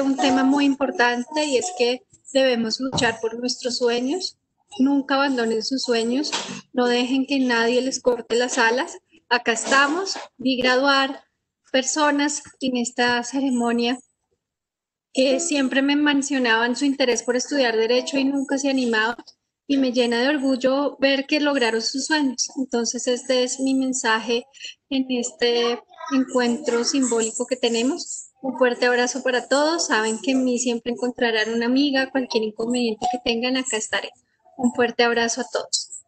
un tema muy importante y es que debemos luchar por nuestros sueños. Nunca abandonen sus sueños, no dejen que nadie les corte las alas. Acá estamos, vi graduar personas en esta ceremonia que siempre me mencionaban su interés por estudiar derecho y nunca se animaban y me llena de orgullo ver que lograron sus sueños. Entonces este es mi mensaje en este encuentro simbólico que tenemos. Un fuerte abrazo para todos. Saben que en mí siempre encontrarán una amiga, cualquier inconveniente que tengan, acá estaré. Un fuerte abrazo a todos.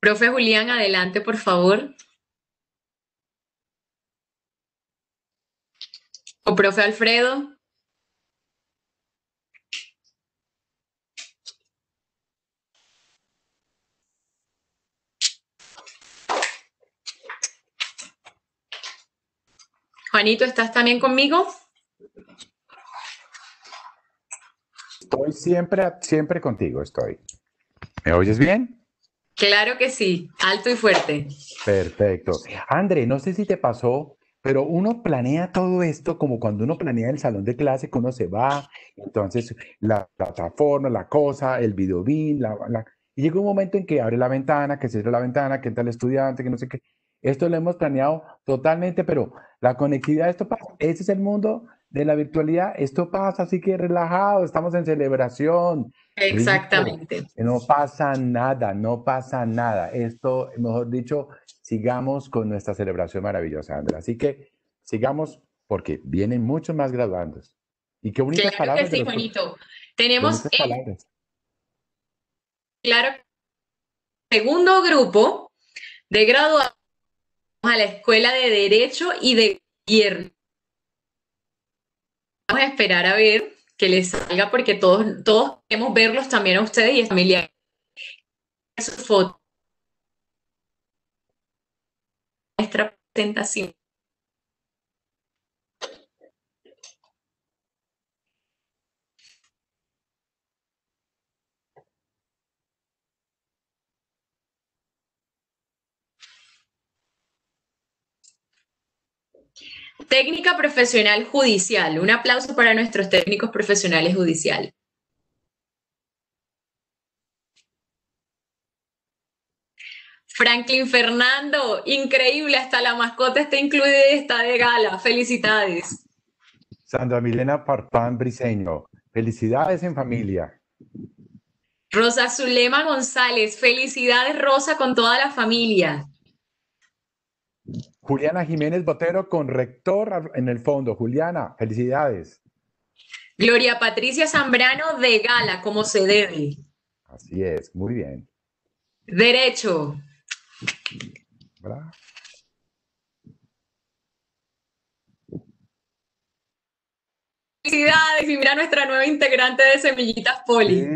Profe Julián, adelante, por favor. O profe Alfredo. Juanito, ¿estás también conmigo? Estoy siempre, siempre contigo, estoy. ¿Me oyes bien? Claro que sí, alto y fuerte. Perfecto. André, no sé si te pasó, pero uno planea todo esto como cuando uno planea el salón de clase, que uno se va, entonces la plataforma, la cosa, el video la, la, y llega un momento en que abre la ventana, que cierra la ventana, que entra el estudiante, que no sé qué. Esto lo hemos planeado totalmente, pero la conectividad, esto pasa. Ese es el mundo de la virtualidad. Esto pasa, así que relajado, estamos en celebración. Exactamente. No pasa nada, no pasa nada. Esto, mejor dicho, sigamos con nuestra celebración maravillosa, Andrea. Así que sigamos porque vienen muchos más graduandos. Y qué bonitas claro palabras. Que sí, bonito. Tenemos claro, segundo grupo de graduados a la Escuela de Derecho y de Gobierno. Vamos a esperar a ver que les salga porque todos, todos queremos verlos también a ustedes y a familiares. Su foto. Nuestra presentación. Técnica profesional judicial. Un aplauso para nuestros técnicos profesionales judiciales. Franklin Fernando, increíble, hasta la mascota está incluida y está de gala. Felicidades. Sandra Milena Parpán Briseño, felicidades en familia. Rosa Zulema González, felicidades Rosa con toda la familia. Juliana Jiménez Botero con rector en el fondo. Juliana, felicidades. Gloria Patricia Zambrano de Gala, como se debe. Así es, muy bien. Derecho. Bravo. Felicidades y mira nuestra nueva integrante de Semillitas Poli.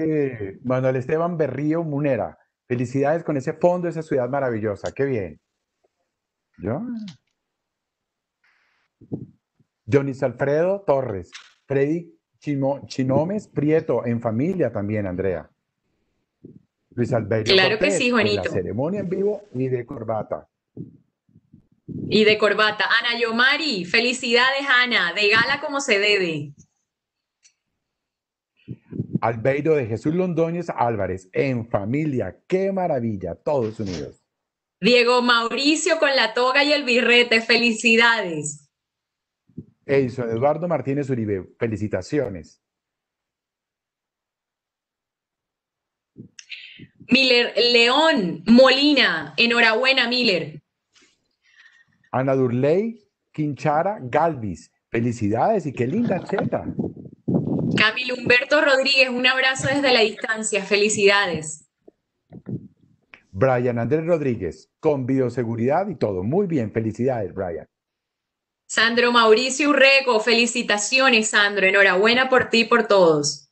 Manuel Esteban Berrío Munera. Felicidades con ese fondo, esa ciudad maravillosa. Qué bien. ¿Yo? Jonis Alfredo Torres. Freddy Chinomes Prieto, en familia también, Andrea. Luis Alberto. Claro que sí, Juanito. la ceremonia en vivo y de corbata. Y de corbata. Ana Yomari, felicidades, Ana. De gala como se debe. Albeiro de Jesús Londoñez Álvarez, en familia. Qué maravilla, todos unidos. Diego Mauricio con la toga y el birrete, felicidades. Edison Eduardo Martínez Uribe, felicitaciones. Miller León Molina, enhorabuena, Miller. Ana Durley Quinchara Galvis, felicidades y qué linda cheta. Camilo Humberto Rodríguez, un abrazo desde la distancia, felicidades. Brian Andrés Rodríguez, con bioseguridad y todo. Muy bien, felicidades, Brian. Sandro Mauricio Urrego, felicitaciones, Sandro. Enhorabuena por ti y por todos.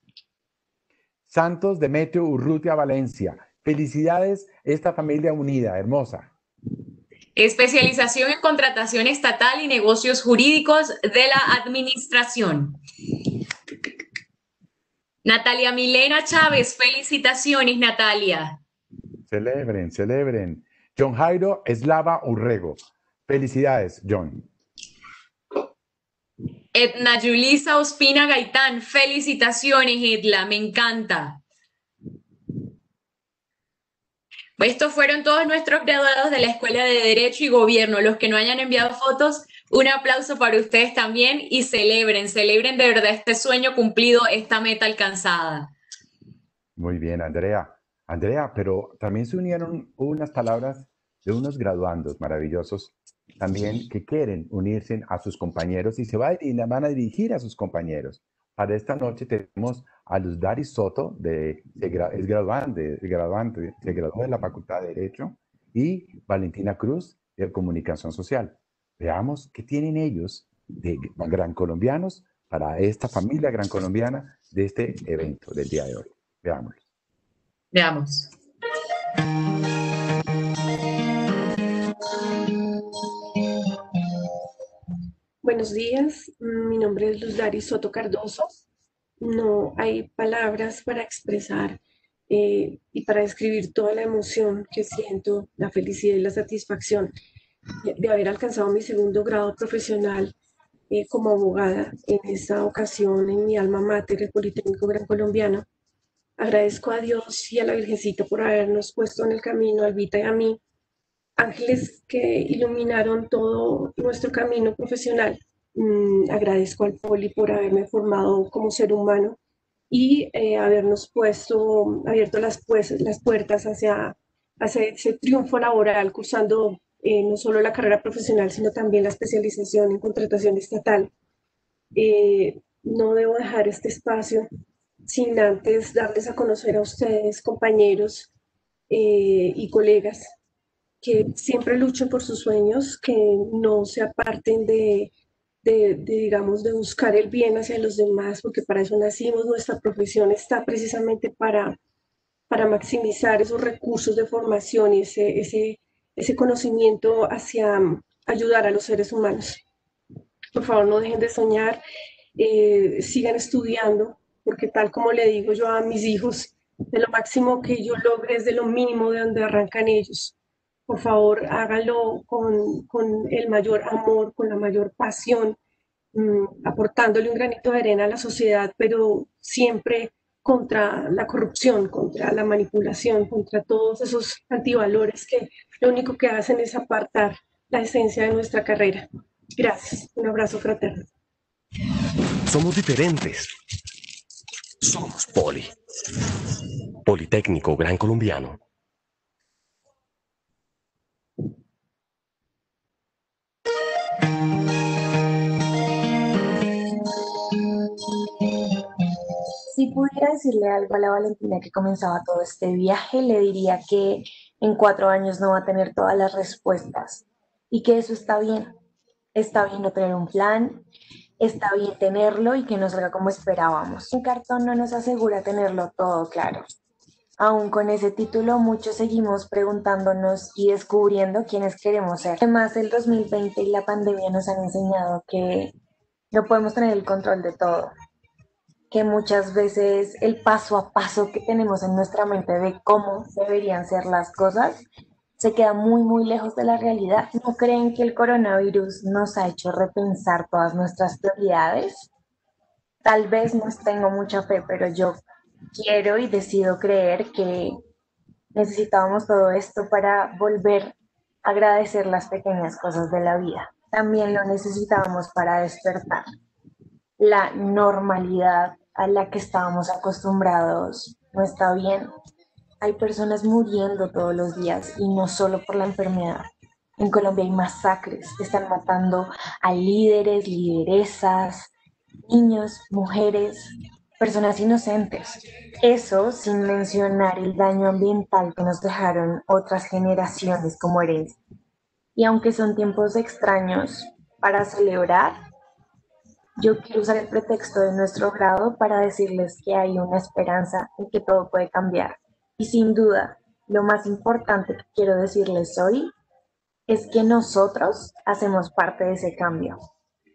Santos Demetrio Urrutia Valencia, felicidades, esta familia unida, hermosa. Especialización en contratación estatal y negocios jurídicos de la administración. Natalia Milena Chávez, felicitaciones, Natalia. Celebren, celebren. John Jairo Eslava Urrego. Felicidades, John. Edna Yulisa Ospina Gaitán, felicitaciones, Edla, me encanta. Estos fueron todos nuestros graduados de la Escuela de Derecho y Gobierno. Los que no hayan enviado fotos, un aplauso para ustedes también y celebren, celebren de verdad este sueño cumplido, esta meta alcanzada. Muy bien, Andrea. Andrea, pero también se unieron unas palabras de unos graduandos maravillosos también que quieren unirse a sus compañeros y se va, y van a dirigir a sus compañeros. Para esta noche tenemos a Luz Dari Soto, de, es graduante, graduante, se graduó de la Facultad de Derecho, y Valentina Cruz, de Comunicación Social. Veamos qué tienen ellos de gran colombianos para esta familia gran colombiana de este evento del día de hoy. Veámoslo. Veamos. Buenos días, mi nombre es Luz Dari Soto Cardoso. No hay palabras para expresar eh, y para describir toda la emoción que siento, la felicidad y la satisfacción de, haber alcanzado mi segundo grado profesional eh, como abogada en esta ocasión en mi alma mater, el Politécnico Gran Colombiano. Agradezco a Dios y a la Virgencita por habernos puesto en el camino, a Albita y a mí, ángeles que iluminaron todo nuestro camino profesional. Mm, agradezco al Poli por haberme formado como ser humano y eh, habernos puesto, abierto las, pues, las puertas hacia, hacia ese triunfo laboral, cursando eh, no solo la carrera profesional, sino también la especialización en contratación estatal. Eh, no debo dejar este espacio sin antes darles a conocer a ustedes, compañeros y colegas, que siempre luchen por sus sueños, que no se aparten de, de, digamos, de buscar el bien hacia los demás, porque para eso nacimos, nuestra profesión está precisamente para, para maximizar esos recursos de formación y ese, ese, ese conocimiento hacia ayudar a los seres humanos. Por favor, no dejen de soñar, eh, sigan estudiando, porque tal como le digo yo a mis hijos, de lo máximo que yo logre es de lo mínimo de donde arrancan ellos por favor hágalo con, con, el mayor amor, con la mayor pasión, mm, aportándole un granito de arena a la sociedad, pero siempre contra la corrupción, contra la manipulación, contra todos esos antivalores que lo único que hacen es apartar la esencia de nuestra carrera. Gracias. Un abrazo fraterno. Somos diferentes. Somos Poli. Politécnico Gran Colombiano. Si pudiera decirle algo a la Valentina que comenzaba todo este viaje, le diría que en cuatro años no va a tener todas las respuestas y que eso está bien. Está bien no tener un plan, está bien tenerlo y que no salga como esperábamos. Un cartón no nos asegura tenerlo todo claro. Aún con ese título, muchos seguimos preguntándonos y descubriendo quiénes queremos ser. Además, el 2020 y la pandemia nos han enseñado que no podemos tener el control de todo que muchas veces el paso a paso que tenemos en nuestra mente de cómo deberían ser las cosas se queda muy, muy lejos de la realidad. ¿No creen que el coronavirus nos ha hecho repensar todas nuestras prioridades? Tal vez no tengo mucha fe, pero yo quiero y decido creer que necesitábamos todo esto para volver a agradecer las pequeñas cosas de la vida. También lo necesitábamos para despertar la normalidad a la que estábamos acostumbrados no está bien. Hay personas muriendo todos los días y no solo por la enfermedad. En Colombia hay masacres, están matando a líderes, lideresas, niños, mujeres, personas inocentes. Eso sin mencionar el daño ambiental que nos dejaron otras generaciones como herencia. Y aunque son tiempos extraños para celebrar, yo quiero usar el pretexto de nuestro grado para decirles que hay una esperanza y que todo puede cambiar. Y sin duda, lo más importante que quiero decirles hoy es que nosotros hacemos parte de ese cambio.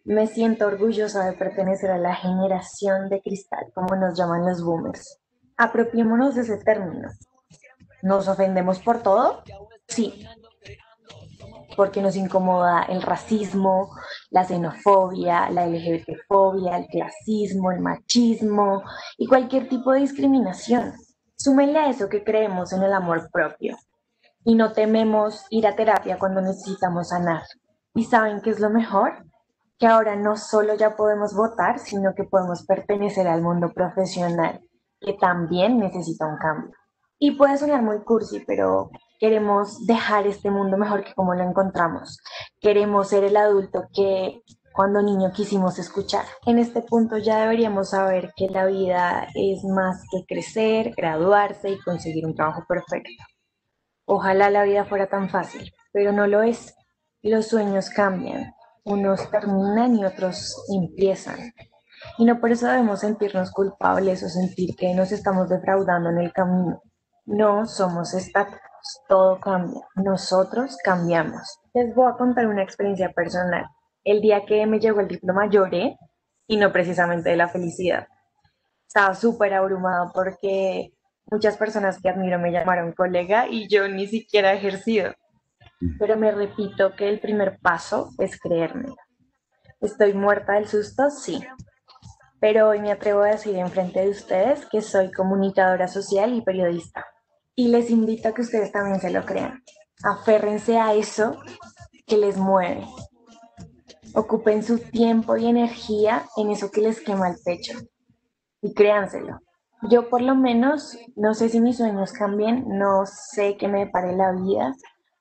Me siento orgullosa de pertenecer a la generación de cristal, como nos llaman los boomers. Apropiémonos de ese término. ¿Nos ofendemos por todo? Sí, porque nos incomoda el racismo, la xenofobia, la LGBTfobia, el clasismo, el machismo y cualquier tipo de discriminación. Súmenle a eso que creemos en el amor propio y no tememos ir a terapia cuando necesitamos sanar. ¿Y saben qué es lo mejor? Que ahora no solo ya podemos votar, sino que podemos pertenecer al mundo profesional, que también necesita un cambio. Y puede sonar muy cursi, pero queremos dejar este mundo mejor que como lo encontramos. Queremos ser el adulto que cuando niño quisimos escuchar. En este punto ya deberíamos saber que la vida es más que crecer, graduarse y conseguir un trabajo perfecto. Ojalá la vida fuera tan fácil, pero no lo es. Los sueños cambian, unos terminan y otros empiezan. Y no por eso debemos sentirnos culpables o sentir que nos estamos defraudando en el camino. No somos estáticos, todo cambia, nosotros cambiamos. Les voy a contar una experiencia personal. El día que me llegó el diploma lloré y no precisamente de la felicidad. Estaba súper abrumado porque muchas personas que admiro me llamaron colega y yo ni siquiera he ejercido. Pero me repito que el primer paso es creerme. ¿Estoy muerta del susto? Sí. Pero hoy me atrevo a decir en frente de ustedes que soy comunicadora social y periodista. Y les invito a que ustedes también se lo crean. Aférrense a eso que les mueve. Ocupen su tiempo y energía en eso que les quema el pecho. Y créanselo. Yo por lo menos no sé si mis sueños cambien, no sé qué me pare la vida,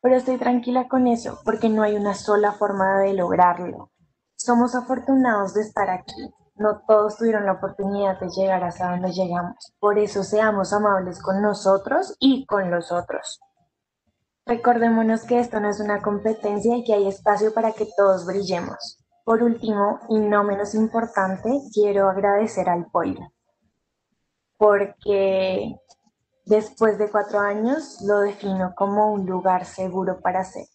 pero estoy tranquila con eso porque no hay una sola forma de lograrlo. Somos afortunados de estar aquí no todos tuvieron la oportunidad de llegar hasta donde llegamos. Por eso seamos amables con nosotros y con los otros. Recordémonos que esto no es una competencia y que hay espacio para que todos brillemos. Por último, y no menos importante, quiero agradecer al Poli, porque después de cuatro años lo defino como un lugar seguro para ser.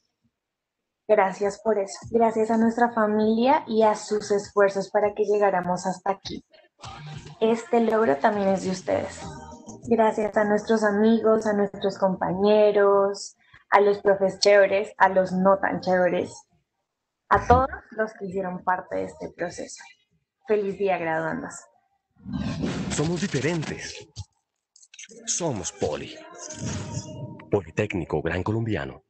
Gracias por eso. Gracias a nuestra familia y a sus esfuerzos para que llegáramos hasta aquí. Este logro también es de ustedes. Gracias a nuestros amigos, a nuestros compañeros, a los profes chéveres, a los no tan chéveres, a todos los que hicieron parte de este proceso. Feliz día graduandos. Somos diferentes. Somos Poli. Politécnico Gran Colombiano.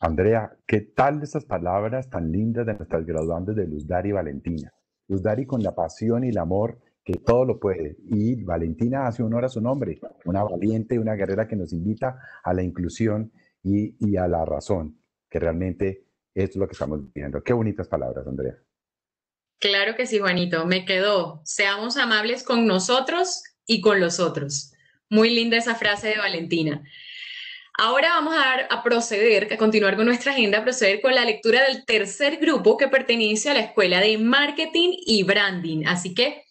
Andrea, ¿qué tal estas palabras tan lindas de nuestras graduantes de Luz Dari y Valentina? Luz Dari con la pasión y el amor que todo lo puede. Y Valentina hace honor a su nombre, una valiente, una guerrera que nos invita a la inclusión y, a la razón, que realmente es lo que estamos viendo. Qué bonitas palabras, Andrea. Claro que sí, Juanito. Me quedó. Seamos amables con nosotros y con los otros. Muy linda esa frase de Valentina. Ahora vamos a, proceder, a continuar con nuestra agenda, a proceder con la lectura del tercer grupo que pertenece a la Escuela de Marketing y Branding. Así que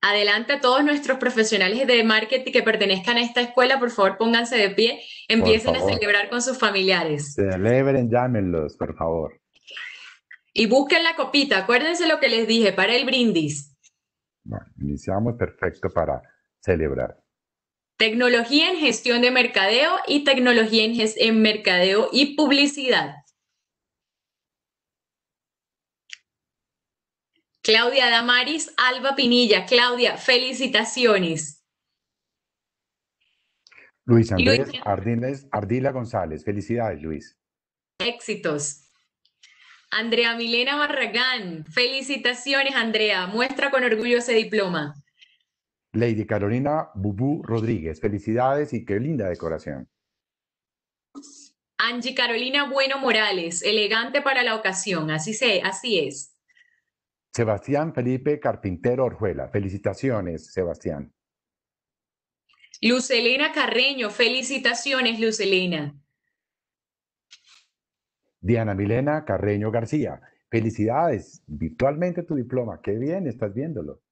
adelante a todos nuestros profesionales de marketing que pertenezcan a esta escuela, por favor pónganse de pie, empiecen a celebrar con sus familiares. Celebren, llámenlos, por favor. Y busquen la copita, acuérdense lo que les dije para el brindis. Bueno, iniciamos perfecto para celebrar. Tecnología en gestión de mercadeo y tecnología en, en mercadeo y publicidad. Claudia Damaris, Alba Pinilla. Claudia, felicitaciones. Luis Andrés Ardila González. Felicidades, Luis. Éxitos. Andrea Milena Barragán. Felicitaciones, Andrea. Muestra con orgullo ese diploma. Lady Carolina Bubú Rodríguez, felicidades y qué linda decoración. Angie Carolina Bueno Morales, elegante para la ocasión, así, se, así es. Sebastián Felipe Carpintero Orjuela, felicitaciones, Sebastián. Lucelena Carreño, felicitaciones, Lucelena. Diana Milena Carreño García, felicidades, virtualmente tu diploma, qué bien, estás viéndolo.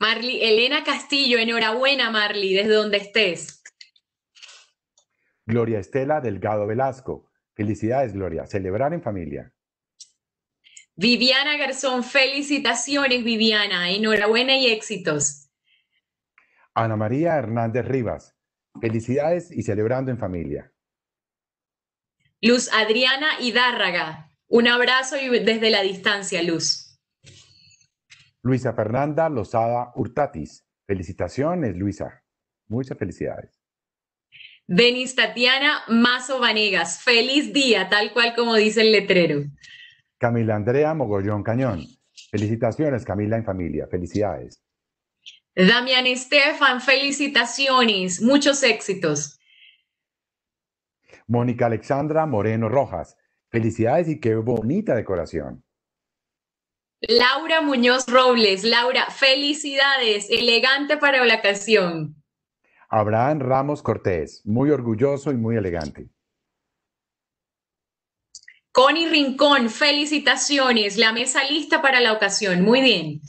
Marley, Elena Castillo, enhorabuena Marley, desde donde estés. Gloria Estela Delgado Velasco, felicidades Gloria, celebrar en familia. Viviana Garzón, felicitaciones Viviana, enhorabuena y éxitos. Ana María Hernández Rivas, felicidades y celebrando en familia. Luz Adriana Hidárraga, un abrazo y desde la distancia, Luz. Luisa Fernanda Lozada Hurtatis, felicitaciones Luisa, muchas felicidades. Denis Tatiana Mazo Vanegas, feliz día, tal cual como dice el letrero. Camila Andrea Mogollón Cañón, felicitaciones Camila en familia, felicidades. Damián Estefan, felicitaciones, muchos éxitos. Mónica Alexandra Moreno Rojas, felicidades y qué bonita decoración. Laura Muñoz Robles, Laura, felicidades, elegante para la ocasión. Abraham Ramos Cortés, muy orgulloso y muy elegante. Connie Rincón, felicitaciones, la mesa lista para la ocasión, muy bien.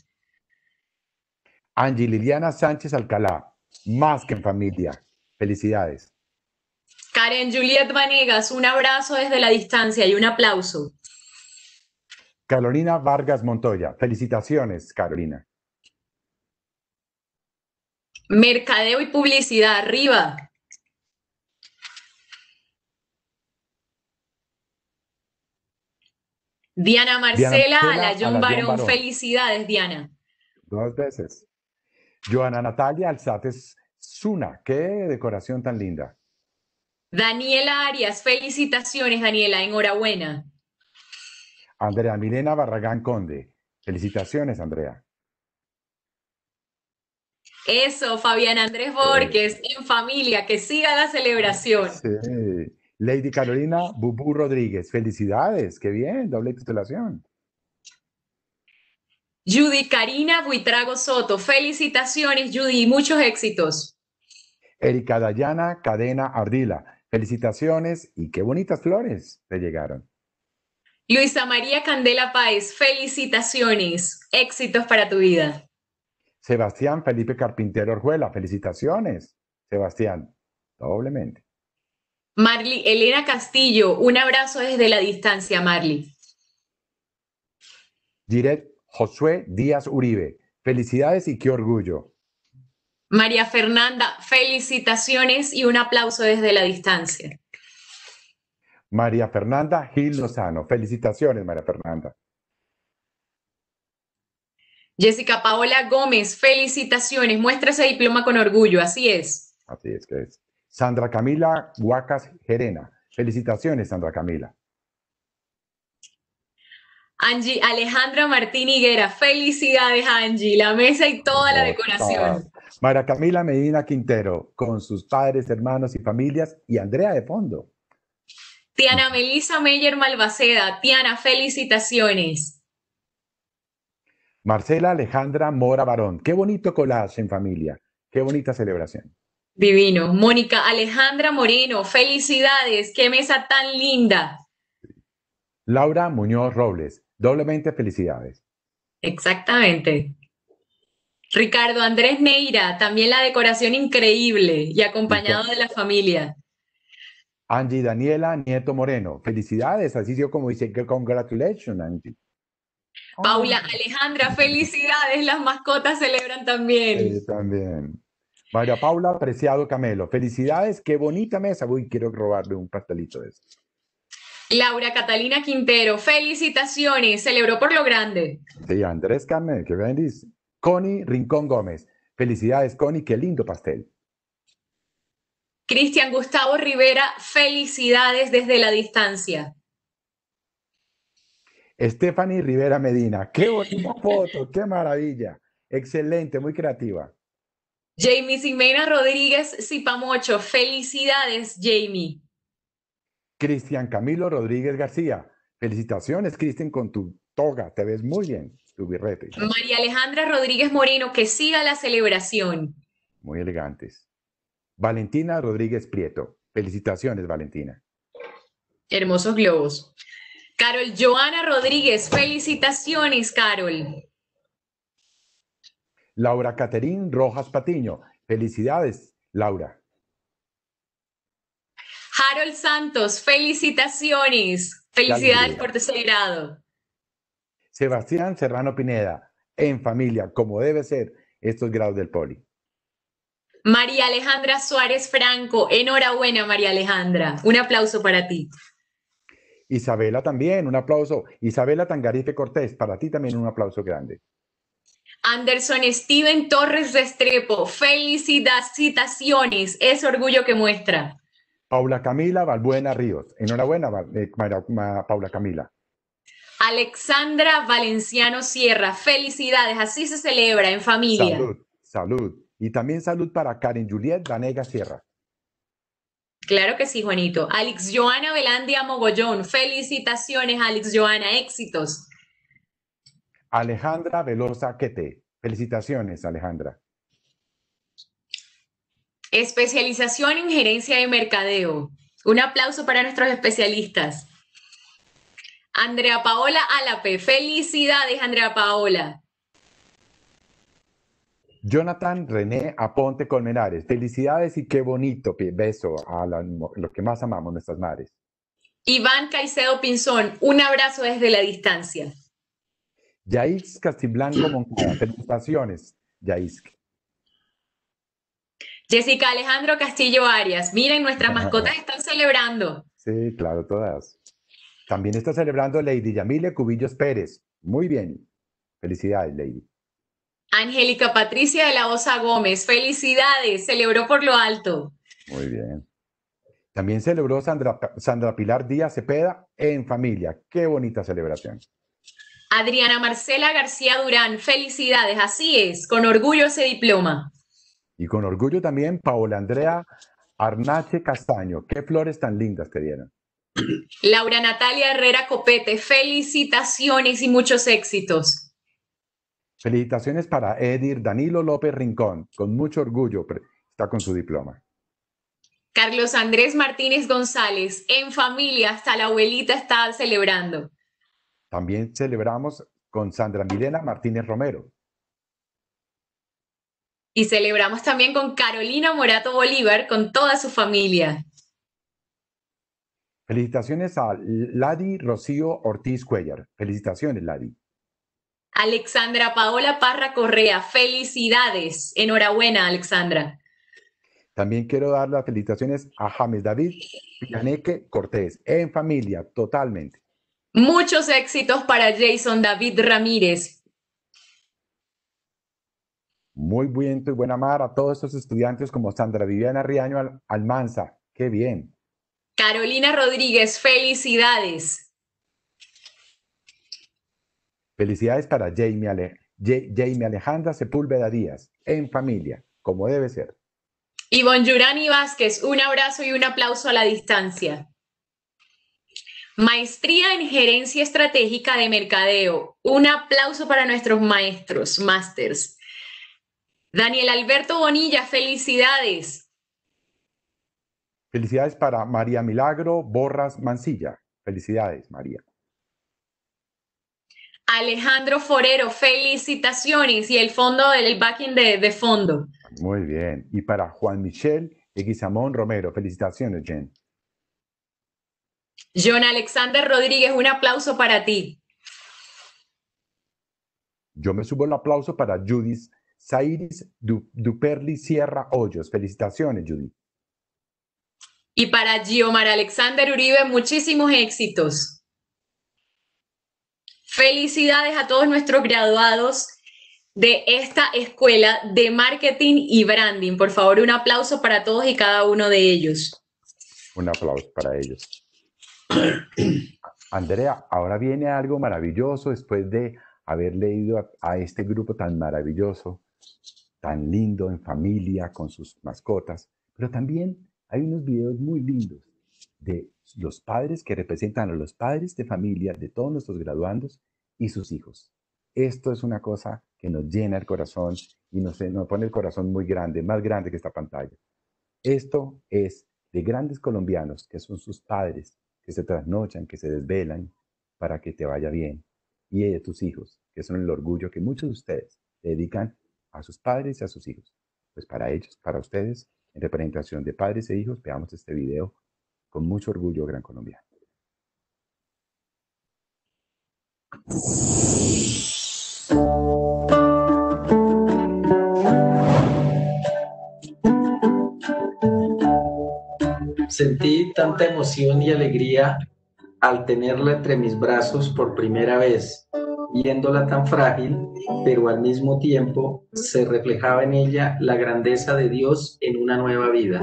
Angie Liliana Sánchez Alcalá, más que en familia. Felicidades. Karen Juliet Vanegas, un abrazo desde la distancia y un aplauso. Carolina Vargas Montoya, felicitaciones, Carolina. Mercadeo y publicidad, arriba. Diana Marcela, a la John Barón. Felicidades, Diana. Dos veces. Joana Natalia Alzates Zuna, qué decoración tan linda. Daniela Arias, felicitaciones, Daniela, enhorabuena. Andrea Milena Barragán Conde, felicitaciones, Andrea. Eso, Fabián Andrés Borges, en familia, que siga la celebración. Sí. Lady Carolina Bubú Rodríguez, felicidades, qué bien, doble titulación. Judy Karina Buitrago Soto, felicitaciones Judy, muchos éxitos. Erika Dayana Cadena Ardila, felicitaciones y qué bonitas flores te llegaron. Luisa María Candela Páez, felicitaciones, éxitos para tu vida. Sebastián Felipe Carpintero Orjuela, felicitaciones, Sebastián, doblemente. Marley Elena Castillo, un abrazo desde la distancia, Marley. Direct Josué Díaz Uribe, felicidades y qué orgullo. María Fernanda, felicitaciones y un aplauso desde la distancia. María Fernanda Gil Lozano, felicitaciones, María Fernanda. Jessica Paola Gómez, felicitaciones, muestra ese diploma con orgullo, así es. Así es que es. Sandra Camila Huacas Gerena. Felicitaciones, Sandra Camila. Angie Alejandra Martín Higuera, felicidades Angie, la mesa y toda la decoración. María Camila Medina Quintero, con sus padres, hermanos y familias, y Andrea de fondo. Tiana Melisa Meyer Malvaceda, Tiana, felicitaciones. Marcela Alejandra Mora Barón, qué bonito collage en familia, qué bonita celebración. Divino. Mónica Alejandra Moreno, felicidades, qué mesa tan linda. Laura Muñoz Robles, doblemente felicidades. Exactamente. Ricardo Andrés Neira, también la decoración increíble y acompañado de la familia. Angie Daniela Nieto Moreno, felicidades, así yo como dice, que congratulations, Angie. Paula Alejandra, felicidades, las mascotas celebran también. Sí, también. María Paula Preciado Camelo, felicidades, qué bonita mesa. Uy, quiero robarle un pastelito de eso. Laura Catalina Quintero, felicitaciones, celebró por lo grande. Sí, Andrés Carmen, que bendice. Connie Rincón Gómez, felicidades, Connie, qué lindo pastel. Cristian Gustavo Rivera, felicidades desde la distancia. Stephanie Rivera Medina, qué bonita foto, qué maravilla. Excelente, muy creativa. Jamie Simena Rodríguez Zipamocho, felicidades, Jamie. Cristian Camilo Rodríguez García, felicitaciones, Cristian, con tu toga, te ves muy bien, tu birrete. María Alejandra Rodríguez Moreno, que siga la celebración. Muy elegantes. Valentina Rodríguez Prieto, felicitaciones, Valentina. Hermosos globos. Carol Joana Rodríguez, felicitaciones, Carol. Laura Caterín Rojas Patiño, felicidades, Laura. Harold Santos, felicitaciones. Felicidades por tercer grado. Sebastián Serrano Pineda, en familia, como debe ser estos grados del poli. María Alejandra Suárez Franco, enhorabuena María Alejandra, un aplauso para ti. Isabela también, un aplauso. Isabela Tangarife Cortés, para ti también un aplauso grande. Anderson Steven Torres Restrepo, felicitaciones, es orgullo que muestra. Paula Camila Valbuena Ríos, enhorabuena eh, Paula Camila. Alexandra Valenciano Sierra, felicidades, así se celebra en familia. Salud, salud. Y también salud para Karen Juliet Vanega Sierra. Claro que sí, Juanito. Alex Joana Velandia Mogollón, felicitaciones, Alex Joana, éxitos. Alejandra Velosa Quete, felicitaciones, Alejandra. Especialización en gerencia de mercadeo. Un aplauso para nuestros especialistas. Andrea Paola Álape, felicidades, Andrea Paola. Jonathan René Aponte Colmenares, felicidades y qué bonito beso a los que más amamos, nuestras madres. Iván Caicedo Pinzón, un abrazo desde la distancia. Yaisk Castiblanco Moncada, felicitaciones, Yaisk. Jessica Alejandro Castillo Arias, miren, nuestras mascotas están celebrando. Sí, claro, todas. También está celebrando Lady Yamile Cubillos Pérez. Muy bien. Felicidades, Lady. Angélica Patricia de la Osa Gómez. Felicidades. Celebró por lo alto. Muy bien. También celebró Sandra, Sandra Pilar Díaz Cepeda en familia. Qué bonita celebración. Adriana Marcela García Durán. Felicidades. Así es. Con orgullo ese diploma. Y con orgullo también Paola Andrea Arnache Castaño. Qué flores tan lindas te dieron. Laura Natalia Herrera Copete, felicitaciones y muchos éxitos. Felicitaciones para Edir Danilo López Rincón, con mucho orgullo está con su diploma. Carlos Andrés Martínez González, en familia, hasta la abuelita está celebrando. También celebramos con Sandra Milena Martínez Romero. Y celebramos también con Carolina Morato Bolívar, con toda su familia. Felicitaciones a Ladi Rocío Ortiz Cuellar. Felicitaciones, Ladi. Alexandra Paola Parra Correa, felicidades. Enhorabuena, Alexandra. También quiero dar las felicitaciones a James David Villaneque Cortés, en familia, totalmente. Muchos éxitos para Jason David Ramírez. Muy bien, y buena mar a todos estos estudiantes como Sandra Viviana Riaño Almanza. Qué bien. Carolina Rodríguez, felicidades. Felicidades para Jamie, Alejandra Sepúlveda Díaz, en familia, como debe ser. Ivonne Yurani Vázquez, un abrazo y un aplauso a la distancia. Maestría en Gerencia Estratégica de Mercadeo. Un aplauso para nuestros maestros, masters. Daniel Alberto Bonilla, felicidades. Felicidades para María Milagro Borras Mancilla. Felicidades, María. Alejandro Forero, felicitaciones y el fondo del backing de, fondo. Muy bien. Y para Juan Michel Eguizamón Romero, felicitaciones, Jen. John Alexander Rodríguez, un aplauso para ti. Yo me subo el aplauso para Judith Sairis Duperli Sierra Hoyos. Felicitaciones, Judith. Y para Giomar Alexander Uribe, muchísimos éxitos. Felicidades a todos nuestros graduados de esta escuela de marketing y branding. Por favor, un aplauso para todos y cada uno de ellos. Un aplauso para ellos. Andrea, ahora viene algo maravilloso después de haber leído a, este grupo tan maravilloso, tan lindo en familia, con sus mascotas, pero también hay unos videos muy lindos de los padres que representan a los padres de familia de todos nuestros graduandos y sus hijos. Esto es una cosa que nos llena el corazón y nos pone el corazón muy grande, más grande que esta pantalla. Esto es de grandes colombianos que son sus padres, que se trasnochan, que se desvelan para que te vaya bien. Y de tus hijos, que son el orgullo que muchos de ustedes dedican a sus padres y a sus hijos. Pues para ellos, para ustedes, en representación de padres e hijos, veamos este video con mucho orgullo, Gran Colombia. Sentí tanta emoción y alegría al tenerla entre mis brazos por primera vez, viéndola tan frágil, pero al mismo tiempo se reflejaba en ella la grandeza de Dios en una nueva vida.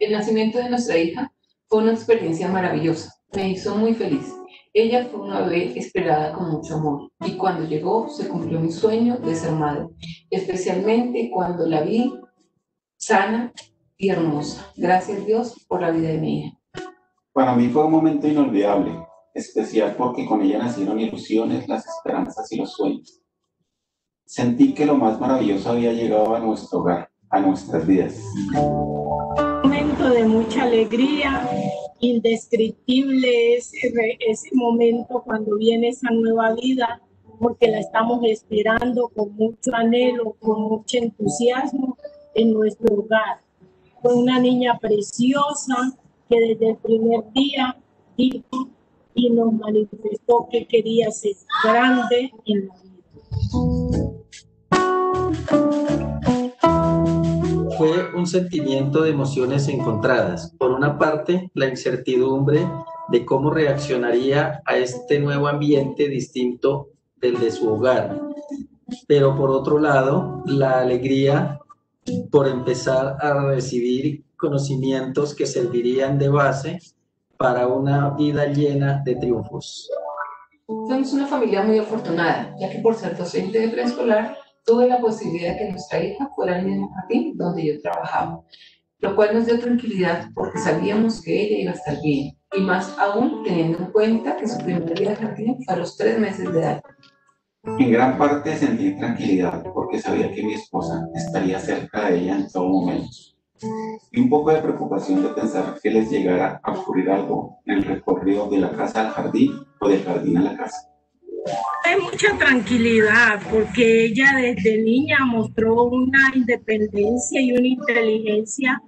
El nacimiento de nuestra hija fue una experiencia maravillosa, me hizo muy feliz. Ella fue una bebé esperada con mucho amor y cuando llegó se cumplió mi sueño de ser madre, especialmente cuando la vi sana y hermosa. Gracias Dios por la vida de mi hija. Para mí fue un momento inolvidable, especial porque con ella nacieron ilusiones, las esperanzas y los sueños. Sentí que lo más maravilloso había llegado a nuestro hogar, a nuestras vidas. Un momento de mucha alegría, indescriptible ese, ese momento cuando viene esa nueva vida, porque la estamos esperando con mucho anhelo, con mucho entusiasmo en nuestro hogar. Fue una niña preciosa, que desde el primer día dijo y nos manifestó que quería ser grande en la vida. Fue un sentimiento de emociones encontradas. Por una parte, la incertidumbre de cómo reaccionaría a este nuevo ambiente distinto del de su hogar. Pero por otro lado, la alegría por empezar a recibir conocimientos que servirían de base para una vida llena de triunfos. Somos una familia muy afortunada, ya que por ser docente de preescolar, tuve la posibilidad de que nuestra hija fuera al mismo jardín donde yo trabajaba, lo cual nos dio tranquilidad porque sabíamos que ella iba a estar bien, y más aún teniendo en cuenta que su primer día de jardín fue a los tres meses de edad. En gran parte sentí tranquilidad porque sabía que mi esposa estaría cerca de ella en todo momento. Y un poco de preocupación de pensar que les llegara a ocurrir algo en el recorrido de la casa al jardín o del jardín a la casa. Hay mucha tranquilidad porque ella desde niña mostró una independencia y una inteligencia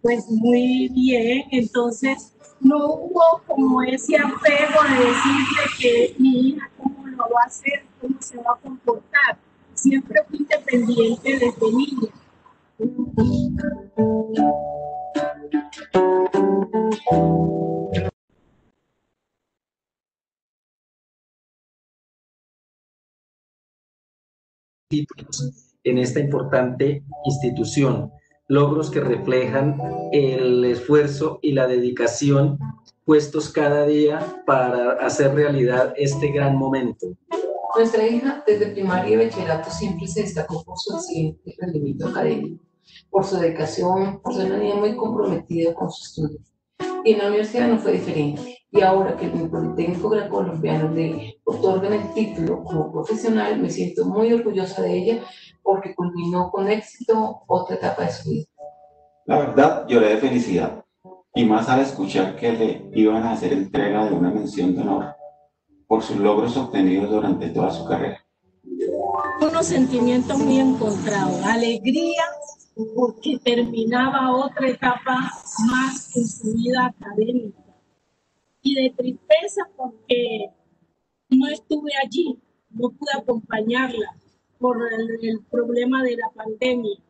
pues muy bien, entonces no hubo como ese apego de decirle que mi hija cómo lo va a hacer, cómo se va a comportar. Siempre fue independiente desde niña. en esta importante institución, logros que reflejan el esfuerzo y la dedicación puestos cada día para hacer realidad este gran momento. Nuestra hija desde primaria y bachillerato siempre se destacó por su excelente rendimiento académico por su dedicación, por ser una niña muy comprometida con sus estudios. Y en la universidad no fue diferente. Y ahora que el Politécnico Gran Colombiano le otorgan el título como profesional, me siento muy orgullosa de ella porque culminó con éxito otra etapa de su vida. La verdad, lloré de felicidad. Y más al escuchar que le iban a hacer entrega de una mención de honor por sus logros obtenidos durante toda su carrera. Unos sentimientos muy encontrados, alegría porque terminaba otra etapa más en su vida académica. Y de tristeza porque no estuve allí, no pude acompañarla por el, problema de la pandemia.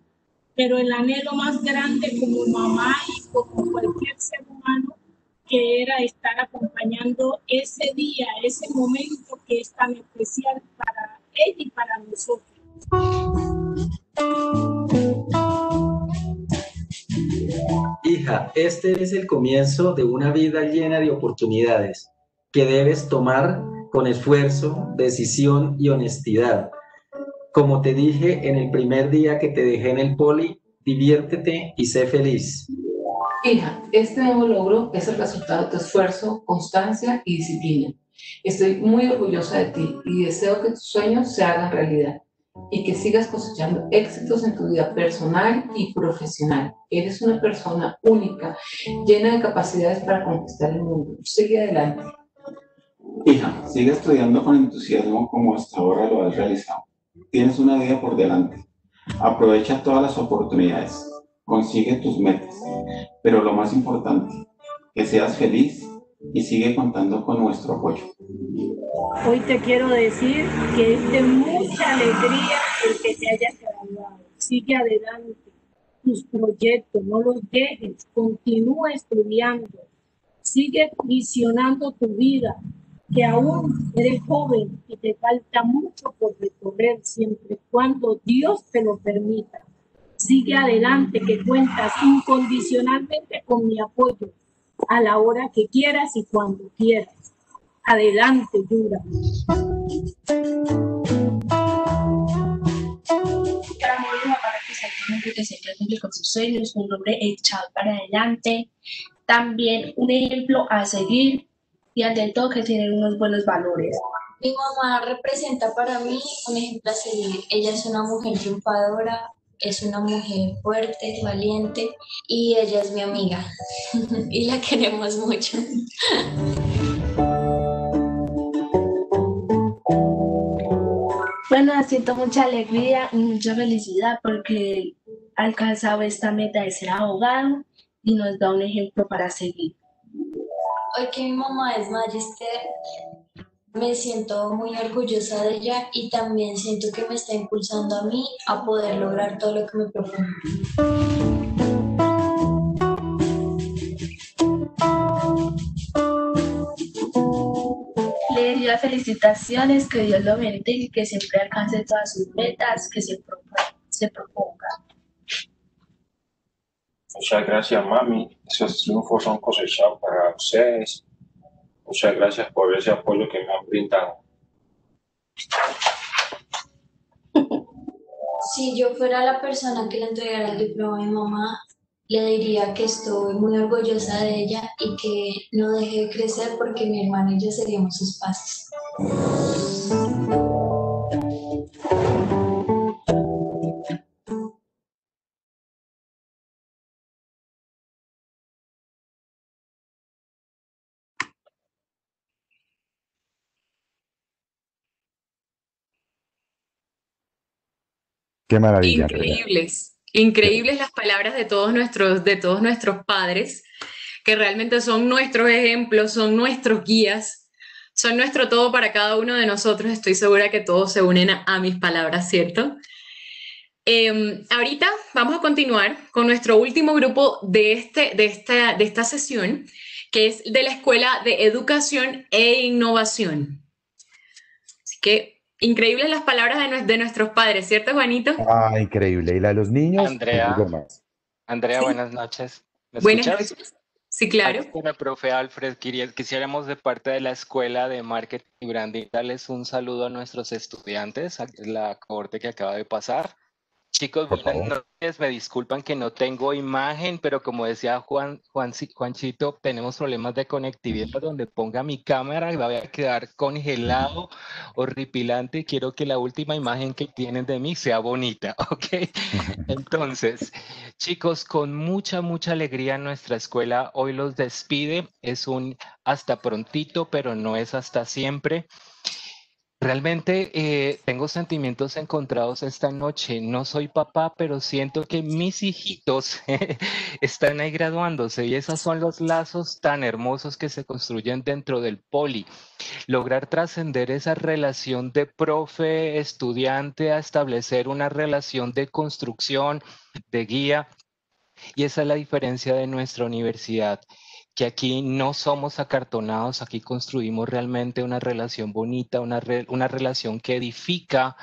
Pero el anhelo más grande como mamá y como cualquier ser humano que era estar acompañando ese día, ese momento que es tan especial para ella y para nosotros. Hija, este es el comienzo de una vida llena de oportunidades que debes tomar con esfuerzo, decisión y honestidad. Como te dije en el primer día que te dejé en el poli, diviértete y sé feliz. Hija, este nuevo logro es el resultado de tu esfuerzo, constancia y disciplina. Estoy muy orgullosa de ti y deseo que tus sueños se hagan realidad y que sigas cosechando éxitos en tu vida personal y profesional. Eres una persona única, llena de capacidades para conquistar el mundo. Sigue adelante. Hija, sigue estudiando con entusiasmo como hasta ahora lo has realizado. Tienes una vida por delante. Aprovecha todas las oportunidades. Consigue tus metas. Pero lo más importante, que seas feliz y sigue contando con nuestro apoyo. Hoy te quiero decir que es de mucha alegría el que te hayas graduado. Sigue adelante tus proyectos, no los dejes, continúa estudiando, sigue visionando tu vida, que aún eres joven y te falta mucho por recorrer siempre cuando Dios te lo permita. Sigue adelante, que cuentas incondicionalmente con mi apoyo a la hora que quieras y cuando quieras. Adelante, Yura. Para mí, para que sea un hombre que siempre cumple con sus sueños, un hombre echado para adelante, también un ejemplo a seguir y ante todo que tiene unos buenos valores. Mi mamá representa para mí un ejemplo a seguir. Ella es una mujer triunfadora, es una mujer fuerte, valiente y ella es mi amiga y la queremos mucho. Bueno, siento mucha alegría y mucha felicidad porque he alcanzado esta meta de ser abogado y nos da un ejemplo para seguir. Hoy que mi mamá es magister, me siento muy orgullosa de ella y también siento que me está impulsando a mí a poder lograr todo lo que me propongo. Le diría felicitaciones, que Dios lo bendiga y que siempre alcance todas sus metas que se, proponga. Se proponga. Muchas gracias, mami. Esos triunfos son cosechados para ustedes. Muchas gracias por ese apoyo que me han brindado. Si yo fuera la persona que le entregara el diploma a mi mamá, le diría que estoy muy orgullosa de ella y que no deje de crecer porque mi hermana y yo seríamos sus pasos. Qué. Increíbles, increíbles las palabras de todos nuestros, de todos nuestros padres, que realmente son nuestros ejemplos, son nuestros guías, son nuestro todo para cada uno de nosotros. Estoy segura que todos se unen a, a mis palabras, ¿cierto? Eh, ahorita vamos a continuar con nuestro último grupo de, este, de, esta, de esta sesión, que es de la Escuela de Educación e Innovación. Así que increíbles las palabras de, nue- de nuestros padres, ¿cierto, Juanito? Ah, increíble. Y la de los niños, Andrea. más. Andrea, Sí. buenas noches. ¿Me Buenas escuchas? noches. Sí, claro. Me profe Alfred, quisiéramos de parte de la Escuela de Marketing y Branding darles un saludo a nuestros estudiantes, a la cohorte que acaba de pasar. Chicos, buenas noches. Me disculpan que no tengo imagen, pero como decía Juan, Juanci- Juanchito, tenemos problemas de conectividad. Donde ponga mi cámara y voy a quedar congelado, horripilante. Quiero que la última imagen que tienen de mí sea bonita, ¿ok? Entonces, chicos, con mucha, mucha alegría nuestra escuela hoy los despide. Es un hasta prontito, pero no es hasta siempre. Realmente eh, tengo sentimientos encontrados esta noche. No soy papá, pero siento que mis hijitos están ahí graduándose y esos son los lazos tan hermosos que se construyen dentro del poli. Lograr trascender esa relación de profe-estudiante a establecer una relación de construcción, de guía. Y esa es la diferencia de nuestra universidad que aquí no somos acartonados, aquí construimos realmente una relación bonita, una, re- una relación que edifica,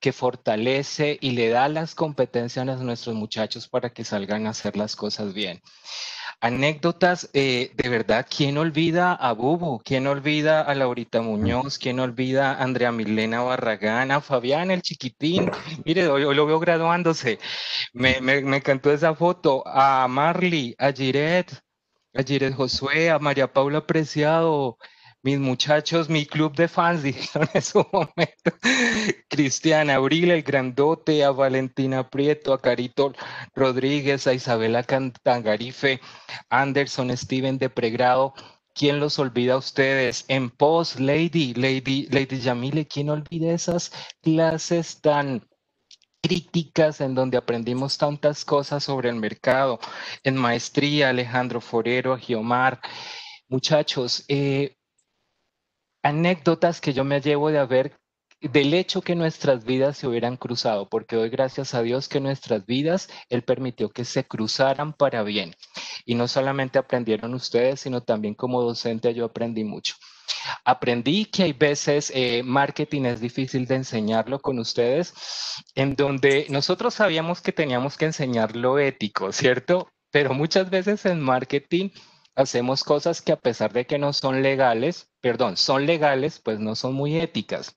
que fortalece y le da las competencias a nuestros muchachos para que salgan a hacer las cosas bien. Anécdotas, eh, de verdad, ¿quién olvida a Bubu? ¿Quién olvida a Laurita Muñoz? ¿Quién olvida a Andrea Milena Barragán? A Fabián, el chiquitín. Mire, hoy, lo veo graduándose. Me, me, me encantó esa foto. A Marley, a Giret, a Josué, a María Paula Preciado, mis muchachos, mi club de fans, dijeron en su momento. Cristiana Abril, el grandote, a Valentina Prieto, a Carito Rodríguez, a Isabela Cantangarife, Anderson Steven de pregrado. ¿Quién los olvida a ustedes? En pos, Lady, Lady, Lady Yamile, ¿quién olvida esas clases tan críticas en donde aprendimos tantas cosas sobre el mercado. En maestría, Alejandro Forero, Giomar. Muchachos, eh, anécdotas que yo me llevo de haber del hecho que nuestras vidas se hubieran cruzado, porque doy gracias a Dios que nuestras vidas Él permitió que se cruzaran para bien. Y no solamente aprendieron ustedes, sino también como docente yo aprendí mucho. Aprendí que hay veces eh, marketing es difícil de enseñarlo con ustedes, en donde nosotros sabíamos que teníamos que enseñar lo ético, ¿cierto? Pero muchas veces en marketing hacemos cosas que a pesar de que no son legales, perdón, son legales, pues no son muy éticas.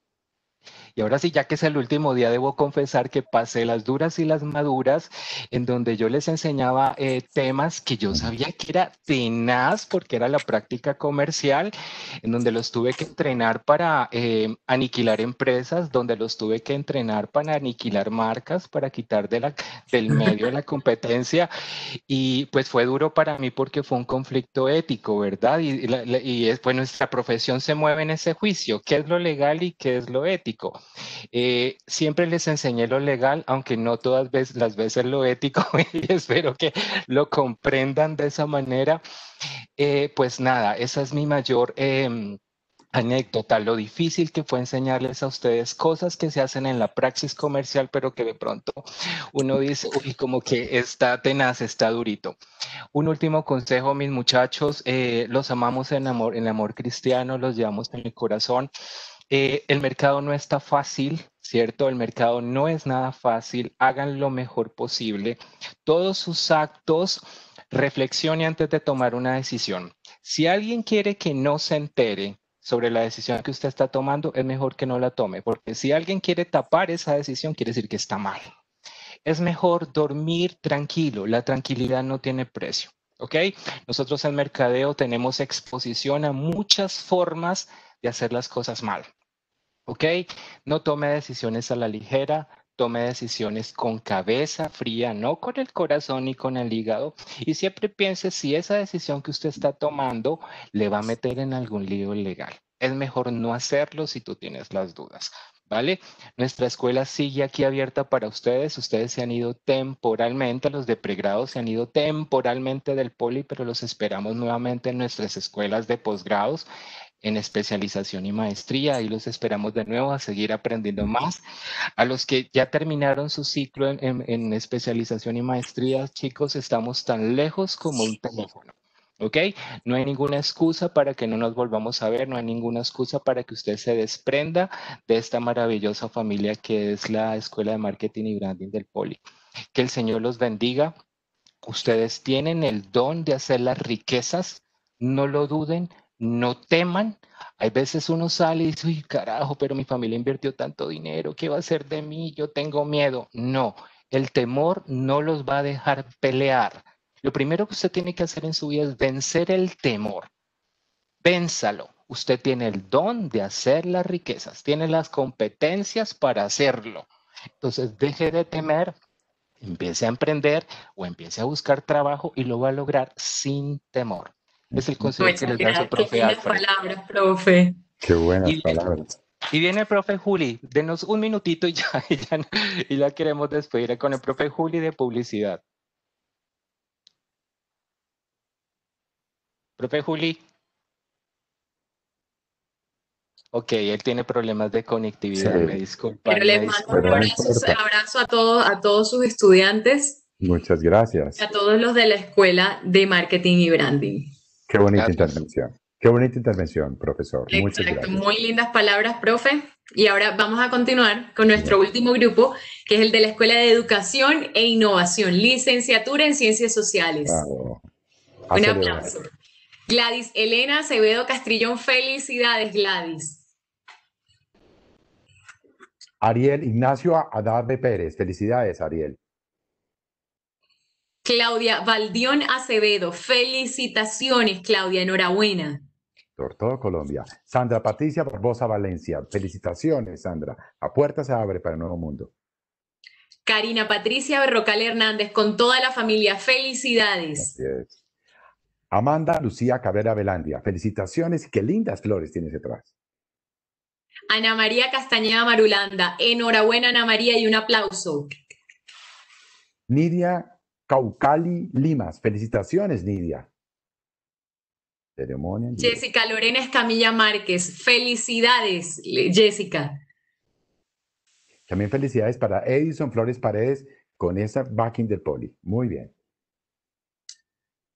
Y ahora sí, ya que es el último día, debo confesar que pasé las duras y las maduras, en donde yo les enseñaba eh, temas que yo sabía que era tenaz, porque era la práctica comercial, en donde los tuve que entrenar para eh, aniquilar empresas, donde los tuve que entrenar para aniquilar marcas, para quitar de la, del medio la competencia. Y pues fue duro para mí porque fue un conflicto ético, ¿verdad? Y, y, es, pues nuestra profesión se mueve en ese juicio, qué es lo legal y qué es lo ético. Eh, siempre les enseñé lo legal, aunque no todas las veces lo ético, y espero que lo comprendan de esa manera. Eh, pues nada, esa es mi mayor... Em, anécdota, lo difícil que fue enseñarles a ustedes cosas que se hacen en la praxis comercial, pero que de pronto uno dice, uy, como que está tenaz, está durito. Un último consejo, mis muchachos, eh, los amamos en amor, en amor cristiano, los llevamos en el corazón. Eh, el mercado no está fácil, ¿cierto? El mercado no es nada fácil. Hagan lo mejor posible. Todos sus actos, reflexione antes de tomar una decisión. Si alguien quiere que no se entere sobre la decisión que usted está tomando, es mejor que no la tome, porque si alguien quiere tapar esa decisión, quiere decir que está mal. Es mejor dormir tranquilo. La tranquilidad no tiene precio. ¿Ok? Nosotros en mercadeo tenemos exposición a muchas formas de hacer las cosas mal. ¿Ok? No tome decisiones a la ligera, tome decisiones con cabeza fría, no con el corazón ni con el hígado. Y siempre piense si esa decisión que usted está tomando le va a meter en algún lío legal. Es mejor no hacerlo si tú tienes las dudas. ¿Vale? Nuestra escuela sigue aquí abierta para ustedes. Ustedes se han ido temporalmente, los de pregrado se han ido temporalmente del poli, pero los esperamos nuevamente en nuestras escuelas de posgrados en especialización y maestría. y los esperamos de nuevo a seguir aprendiendo más. A los que ya terminaron su ciclo en, especialización y maestría, chicos, estamos tan lejos como un teléfono. ¿Ok? No hay ninguna excusa para que no nos volvamos a ver, no hay ninguna excusa para que usted se desprenda de esta maravillosa familia que es la Escuela de Marketing y Branding del Poli. Que el Señor los bendiga. Ustedes tienen el don de hacer las riquezas, no lo duden, no teman. Hay veces uno sale y dice, uy, carajo, pero mi familia invirtió tanto dinero, ¿qué va a hacer de mí? Yo tengo miedo. No, el temor no los va a dejar pelear. Lo primero que usted tiene que hacer en su vida es vencer el temor. Vénsalo. Usted tiene el don de hacer las riquezas, tiene las competencias para hacerlo. Entonces, deje de temer, empiece a emprender o empiece a buscar trabajo y lo va a lograr sin temor. Es el consejo que les da su profe Qué palabras, profe. Qué buenas palabras. Y viene el profe Juli, denos un minutito y ya, y ya, y ya queremos despedir con el profe Juli de publicidad. Profe Juli. Ok, él tiene problemas de conectividad, me disculpa. Pero le mando un abrazo, a, todos, a todos sus estudiantes. Muchas gracias. A todos los de la Escuela de Marketing y Branding. Qué bonita intervención. Qué bonita intervención, profesor. Muchas gracias. Muy lindas palabras, profe. Y ahora vamos a continuar con nuestro último grupo, que es el de la Escuela de Educación e Innovación, licenciatura en Ciencias Sociales. Un aplauso. Gladys Elena Acevedo Castrillón, felicidades, Gladys. Ariel Ignacio Adave Pérez, felicidades, Ariel. Claudia Valdión Acevedo, felicitaciones, Claudia, enhorabuena. Por todo Colombia. Sandra Patricia Barbosa Valencia, felicitaciones, Sandra. La puerta se abre para el nuevo mundo. Karina Patricia Berrocal Hernández, con toda la familia, felicidades. Amanda Lucía Cabrera Velandia, felicitaciones y qué lindas flores tienes detrás. Ana María Castañeda Marulanda, enhorabuena Ana María y un aplauso. Nidia Caucali Limas. Felicitaciones, Nidia. Ceremonia. Jessica Lorena Escamilla Márquez. Felicidades, Jessica. También felicidades para Edison Flores Paredes con esa backing del poli. Muy bien.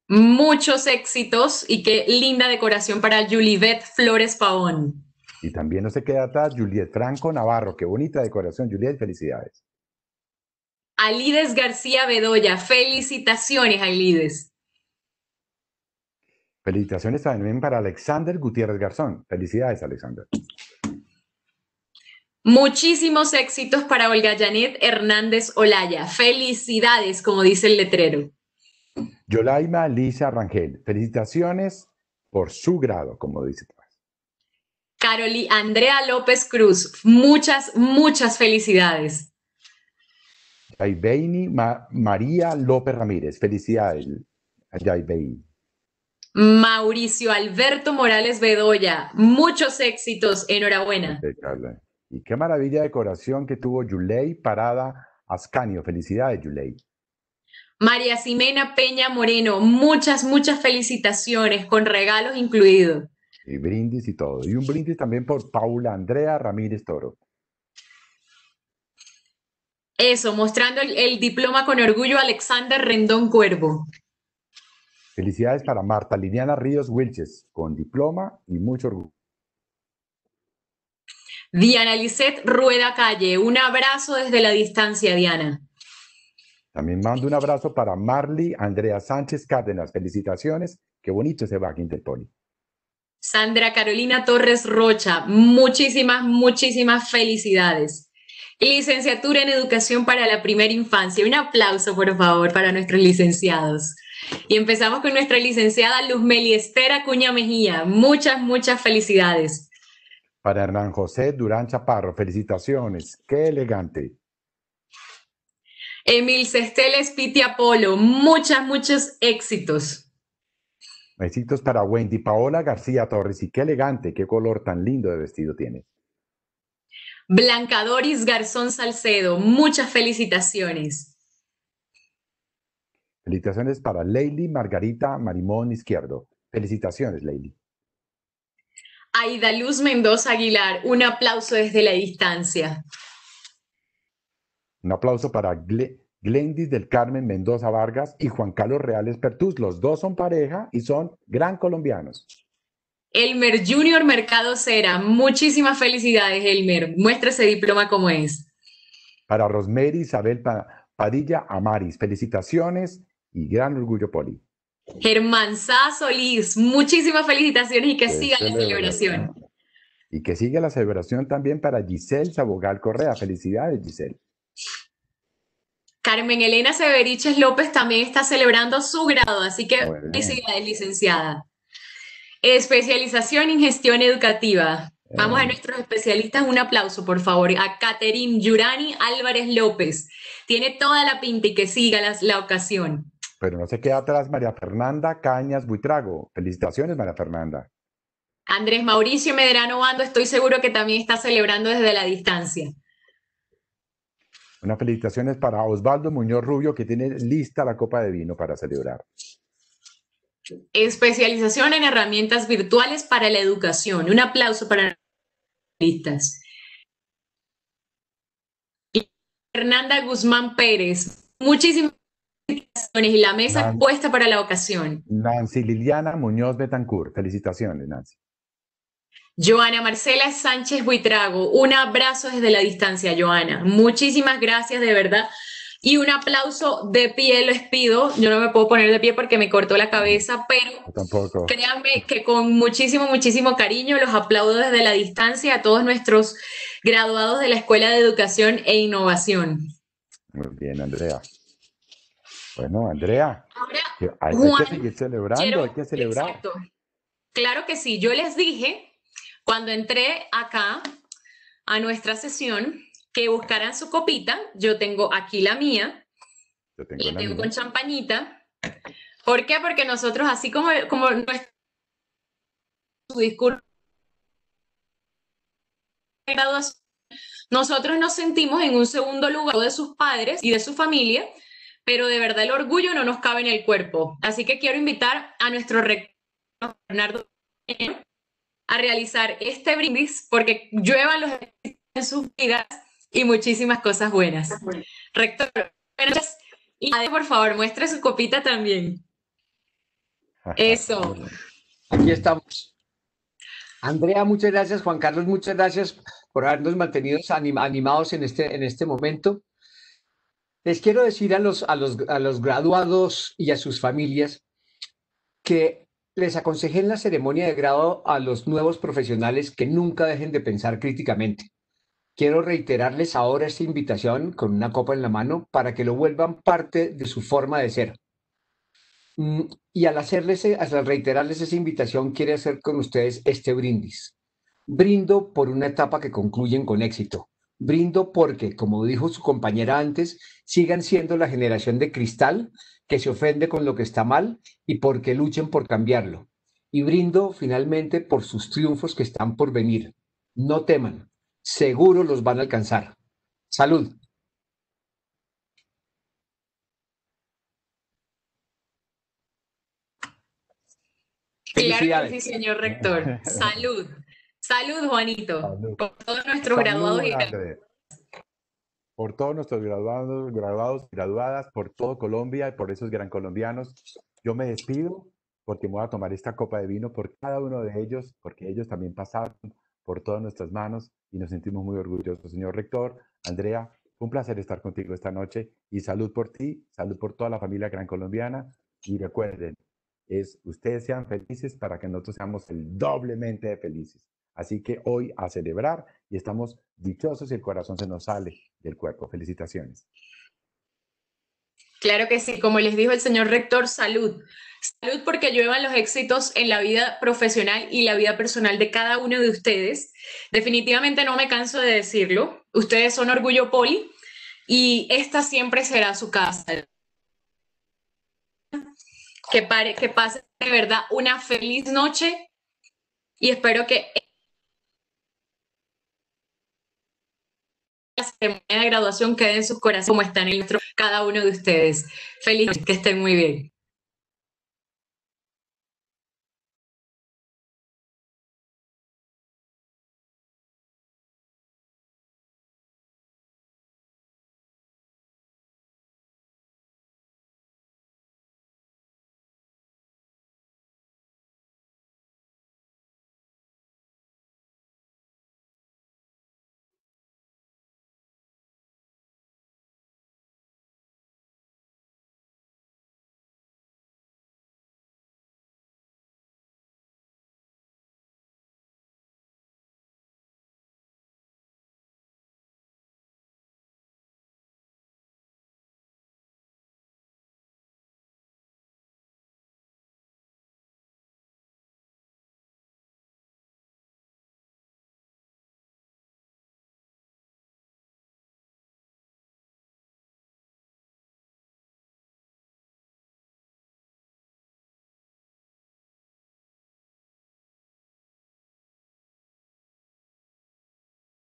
Muchos éxitos y qué linda decoración para Julibet Flores Pavón. Y también no se queda atrás Juliet Franco Navarro. Qué bonita decoración, Juliet. Felicidades. Alides García Bedoya. Felicitaciones, Alides. Felicitaciones también para Alexander Gutiérrez Garzón. Felicidades, Alexander. Muchísimos éxitos para Olga Janet Hernández Olaya. Felicidades, como dice el letrero. Yolaima Lisa Rangel. Felicitaciones por su grado, como dice. Caroli Andrea López Cruz. Muchas, muchas felicidades. Yaibeini María López Ramírez. Felicidades, Yaibeini. Mauricio Alberto Morales Bedoya. Muchos éxitos. Enhorabuena. Y qué maravilla de decoración que tuvo Yulei Parada Ascanio. Felicidades, Yulei. María Ximena Peña Moreno, muchas, muchas felicitaciones, con regalos incluidos. Y brindis y todo. Y un brindis también por Paula Andrea Ramírez Toro. Eso, mostrando el, el diploma con orgullo Alexander Rendón Cuervo. Felicidades para Marta Liliana Ríos Wilches, con diploma y mucho orgullo. Diana Lisset Rueda Calle, un abrazo desde la distancia, Diana. También mando un abrazo para Marley Andrea Sánchez Cárdenas. Felicitaciones. Qué bonito ese backing del Poli. Sandra Carolina Torres Rocha, muchísimas, muchísimas felicidades. Licenciatura en Educación para la Primera Infancia. Un aplauso, por favor, para nuestros licenciados. Y empezamos con nuestra licenciada Luz Meliestera Acuña Mejía. Muchas, muchas felicidades. Para Hernán José Durán Chaparro, felicitaciones. Qué elegante. Emil Cesteles Piti Apolo, muchas, muchos éxitos. Besitos para Wendy Paola García Torres y qué elegante, qué color tan lindo de vestido tiene. Blanca Doris Garzón Salcedo, muchas felicitaciones. Felicitaciones para Leili Margarita Marimón Izquierdo. Felicitaciones, Leili. Aida Luz Mendoza Aguilar, un aplauso desde la distancia. Un aplauso para Glendis del Carmen Mendoza Vargas y Juan Carlos Reales Pertús. Los dos son pareja y son gran colombianos. Elmer Junior Mercado Cera, muchísimas felicidades, Elmer. Muestra ese diploma como es. Para Rosemary Isabel Padilla Amaris, felicitaciones y gran orgullo, Poli. Germán Sá Solís, muchísimas felicitaciones y que siga la celebración. Y que siga la celebración también para Giselle Sabogal Correa. Felicidades, Giselle. Carmen Elena Severiches López también está celebrando su grado, así que felicidades, licenciada. Especialización en gestión educativa. Vamos a nuestros especialistas, un aplauso, por favor. A Caterín Yurani Álvarez López. Tiene toda la pinta y que siga la, la ocasión. Pero no se queda atrás María Fernanda Cañas Buitrago. Felicitaciones, María Fernanda. Andrés Mauricio Medrano Bando, estoy seguro que también está celebrando desde la distancia. Unas felicitaciones para Osvaldo Muñoz Rubio, que tiene lista la copa de vino para celebrar. Especialización en herramientas virtuales para la educación. Un aplauso para los listas. Fernanda Guzmán Pérez. Muchísimas felicitaciones y la mesa Nancy. puesta para la ocasión. Nancy Liliana Muñoz Betancourt. Felicitaciones, Nancy. Joana Marcela Sánchez Buitrago, un abrazo desde la distancia, Joana. Muchísimas gracias, de verdad. Y un aplauso de pie les pido. Yo no me puedo poner de pie porque me cortó la cabeza, pero Tampoco. créanme que con muchísimo, muchísimo cariño los aplaudo desde la distancia a todos nuestros graduados de la Escuela de Educación e Innovación. Muy bien, Andrea. Bueno, Andrea, Ahora, hay Juan, que seguir celebrando, quiero- hay que celebrar. Exacto. Claro que sí. Yo les dije cuando entré acá a nuestra sesión que buscaran su copita. Yo tengo aquí la mía, Yo tengo la la tengo mía. con champañita. ¿Por qué? Porque nosotros, así como, como nuestro su discurso nosotros nos sentimos en un segundo lugar de sus padres y de su familia, pero de verdad el orgullo no nos cabe en el cuerpo. Así que quiero invitar a nuestro rector Bernardo a realizar este brindis porque lluevan los en sus vidas y muchísimas cosas buenas. Rector, y por favor, muestre su copita también. Eso. Aquí estamos. Andrea, muchas gracias. Juan Carlos, muchas gracias por habernos mantenido animados en este, en este momento. Les quiero decir a los, a, los, a los graduados y a sus familias que les aconsejé en la ceremonia de grado a los nuevos profesionales que nunca dejen de pensar críticamente. Quiero reiterarles ahora esta invitación con una copa en la mano para que lo vuelvan parte de su forma de ser. Mm, y al hacerles, al reiterarles esa invitación, quiere hacer con ustedes este brindis. Brindo por una etapa que concluyen con éxito. Brindo porque, como dijo su compañera antes, sigan siendo la generación de cristal que se ofende con lo que está mal y porque luchen por cambiarlo. Y brindo finalmente por sus triunfos que están por venir. No teman, seguro los van a alcanzar. Salud. Claro que sí, señor rector. Salud. Salud, Juanito. Por todos nuestros graduados y graduadas. Por todos nuestros graduados, graduados, graduadas, por todo Colombia y por esos gran colombianos. Yo me despido porque me voy a tomar esta copa de vino por cada uno de ellos, porque ellos también pasaron por todas nuestras manos y nos sentimos muy orgullosos. Señor rector, Andrea, un placer estar contigo esta noche y salud por ti, salud por toda la familia gran colombiana y recuerden, es ustedes sean felices para que nosotros seamos el doblemente felices. Así que hoy a celebrar y estamos dichosos y el corazón se nos sale del cuerpo. Felicitaciones. Claro que sí, como les dijo el señor rector, salud. Salud porque lluevan los éxitos en la vida profesional y la vida personal de cada uno de ustedes. Definitivamente no me canso de decirlo. Ustedes son orgullo poli y esta siempre será su casa. Que, pare, que pase de verdad una feliz noche y espero que ceremonia de graduación quede en sus corazones como está en nuestro cada uno de ustedes. Feliz que estén muy bien.